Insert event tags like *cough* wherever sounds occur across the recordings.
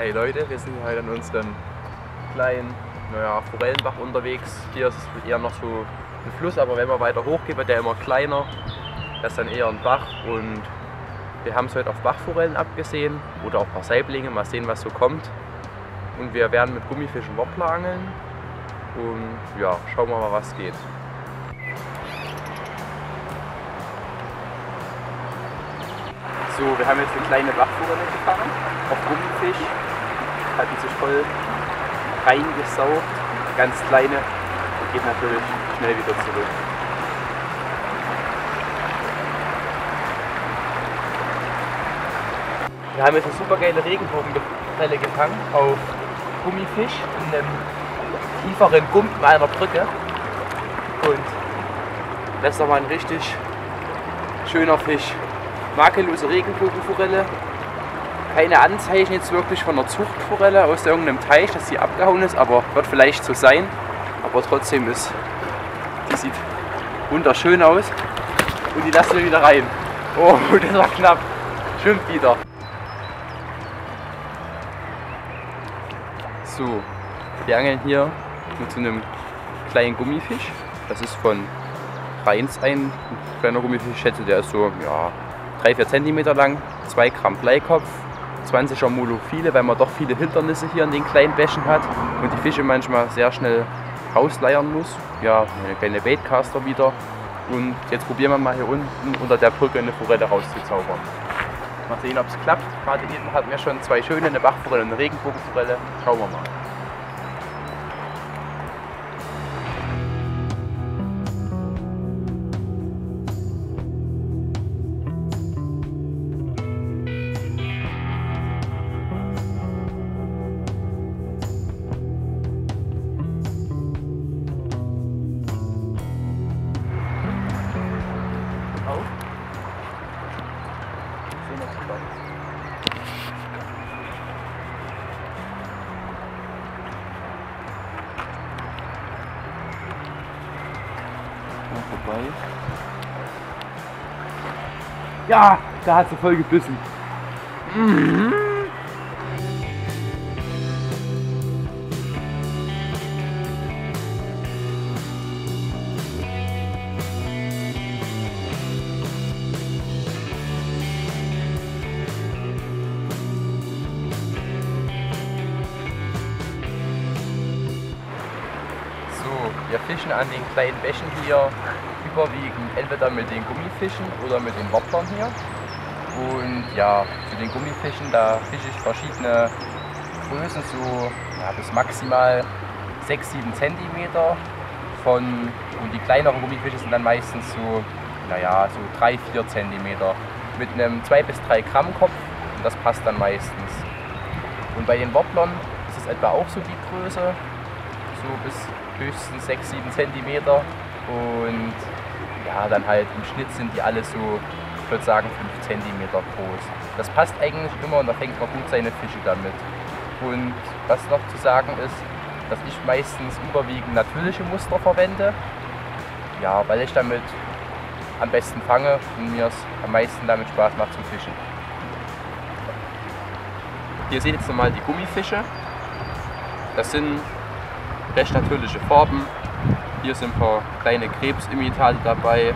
Hey Leute, wir sind heute an unserem kleinen naja, Forellenbach unterwegs. Hier ist es eher noch so ein Fluss, aber wenn man weiter hoch geht, wird der immer kleiner. Das ist dann eher ein Bach und wir haben es heute auf Bachforellen abgesehen oder auch ein paar Saiblinge. Mal sehen, was so kommt. Und wir werden mit Gummifischen Wobbler angeln und ja, schauen wir mal, was geht. So, wir haben jetzt eine kleine Bachforelle gefangen auf Gummifisch. Hat die sich voll reingesaugt. Ganz kleine und geht natürlich schnell wieder zurück. Wir haben jetzt eine super geile Regenbogenforelle gefangen auf Gummifisch in einem tieferen Gumpen einer Brücke. Und das ist nochmal ein richtig schöner Fisch. Makellose Regenbogenforelle. Keine Anzeichen jetzt wirklich von einer Zuchtforelle aus irgendeinem Teich, dass sie abgehauen ist, aber wird vielleicht so sein. Aber trotzdem ist, die sieht wunderschön aus. Und die lassen wir wieder rein. Oh, *laughs* das war knapp. Schwimmt wieder. So, wir angeln hier mit so einem kleinen Gummifisch. Das ist von Rheins ein kleiner Gummifisch. Schätze, der ist so ja, 3-4 cm lang, 2 Gramm Bleikopf, 20er Molophile, weil man doch viele Hindernisse hier in den kleinen Bächen hat und die Fische manchmal sehr schnell rausleiern muss. Ja, eine kleine Baitcaster wieder. Und jetzt probieren wir mal hier unten unter der Brücke eine Forelle rauszuzaubern. Mal sehen, ob es klappt. Gerade eben hatten wir schon zwei schöne, eine Bachforelle und eine Regenbogenforelle. Schauen wir mal. Mal vorbei. Ja, da hat sie voll gebissen. So, fischen an den kleinen Bächen hier überwiegend entweder mit den Gummifischen oder mit den Wobblern hier. Und ja, zu den Gummifischen, da fische ich verschiedene Größen, so ja, bis maximal 6, 7 cm. Und die kleineren Gummifische sind dann meistens so, naja, so 3, 4 cm. Mit einem 2 bis 3 Gramm Kopf und das passt dann meistens. Und bei den Wobblern ist es etwa auch so die Größe, so bis höchstens 6, 7 cm. Und ja, dann halt im Schnitt sind die alle so, ich würde sagen, 5 cm groß. Das passt eigentlich immer und da fängt man gut seine Fische damit. Und was noch zu sagen ist, dass ich meistens überwiegend natürliche Muster verwende. Ja, weil ich damit am besten fange und mir es am meisten damit Spaß macht zum Fischen. Hier seht ihr jetzt nochmal die Gummifische. Das sind recht natürliche Farben. Hier sind ein paar kleine Krebsimitate dabei,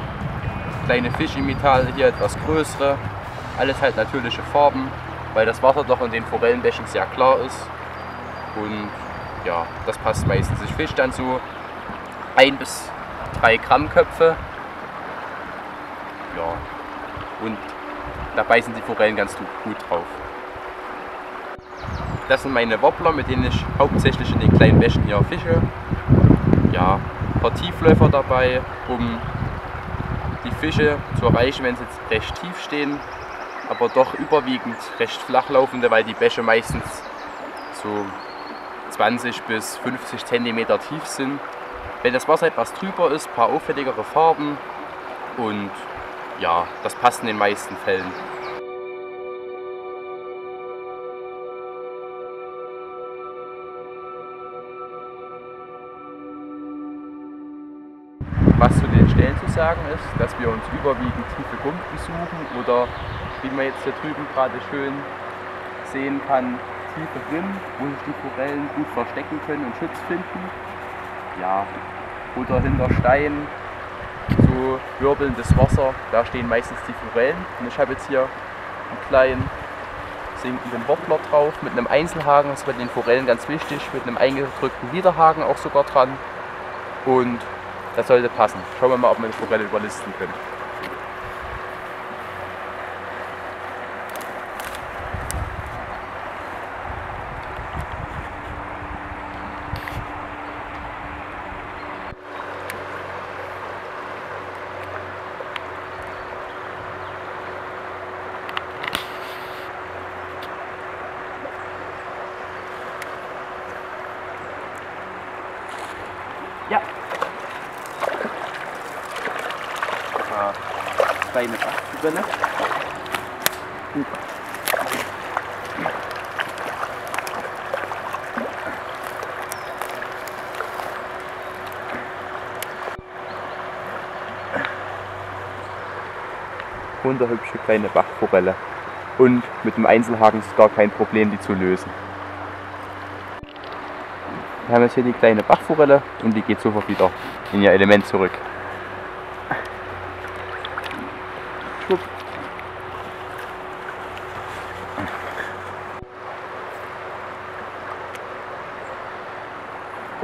kleine Fischimitate, hier etwas größere. Alles halt natürliche Farben, weil das Wasser doch in den Forellenbächen sehr klar ist. Und ja, das passt meistens. Ich fische dann so 1 bis 3 Gramm Köpfe. Ja, und dabei sind die Forellen ganz gut drauf. Das sind meine Wobbler, mit denen ich hauptsächlich in den kleinen Bächen hier fische. Ja, ein paar Tiefläufer dabei, um die Fische zu erreichen, wenn sie jetzt recht tief stehen, aber doch überwiegend recht flach laufende, weil die Bäche meistens so 20 bis 50 cm tief sind. Wenn das Wasser etwas trüber ist, ein paar auffälligere Farben und ja, das passt in den meisten Fällen. Den Stellen zu sagen ist, dass wir uns überwiegend tiefe Gumpen suchen oder wie man jetzt hier drüben gerade schön sehen kann, tiefe Rinnen, wo sich die Forellen gut verstecken können und Schutz finden. Ja, oder hinter Steinen, so wirbelndes Wasser, da stehen meistens die Forellen. Und ich habe jetzt hier einen kleinen sinkenden Wobbler drauf mit einem Einzelhaken, das ist bei den Forellen ganz wichtig, mit einem eingedrückten Widerhaken auch sogar dran. Und das sollte passen. Schauen wir mal, ob wir die Forelle überlisten können. Ja. Ah, Super. Wunderhübsche kleine Bachforelle. Und mit dem Einzelhaken ist es gar kein Problem, die zu lösen. Wir haben jetzt hier die kleine Bachforelle und die geht sofort wieder in ihr Element zurück.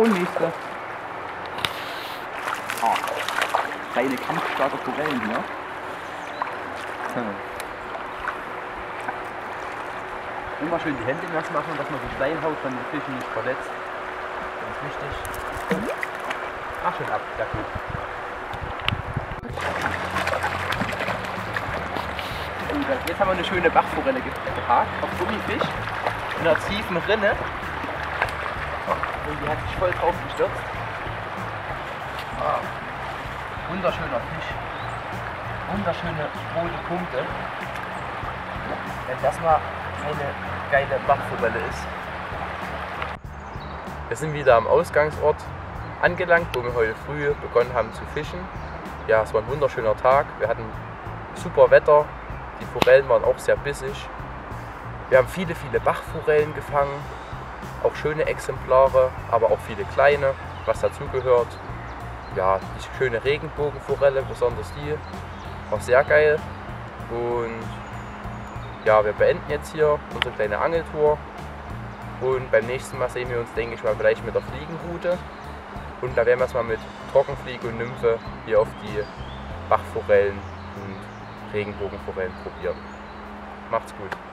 Und nächste. Ah, kleine kampfstarke Forellen hier. Hm. Immer schön die Hände nass machen, dass man die Steinhaut von den Fischen nicht verletzt. Ganz wichtig. Ach, schön ab, ja gut. Äh, jetzt haben wir eine schöne Bachforelle gehakt auf Gummifisch in einer tiefen Rinne. Und die hat sich voll drauf gestürzt. Ah, wunderschöner Fisch. Wunderschöne rote Punkte. Wenn das mal eine geile Bachforelle ist. Wir sind wieder am Ausgangsort angelangt, wo wir heute früh begonnen haben zu fischen. Ja, es war ein wunderschöner Tag. Wir hatten super Wetter. Die Forellen waren auch sehr bissig. Wir haben viele, viele Bachforellen gefangen. Auch schöne Exemplare, aber auch viele kleine, was dazugehört. Ja, die schöne Regenbogenforelle, besonders die, war sehr geil. Und ja, wir beenden jetzt hier unsere kleine Angeltour. Und beim nächsten Mal sehen wir uns, denke ich mal, vielleicht mit der Fliegenroute. Und da werden wir es mal mit Trockenfliege und Nymphe hier auf die Bachforellen und Regenbogenforellen probieren. Macht's gut.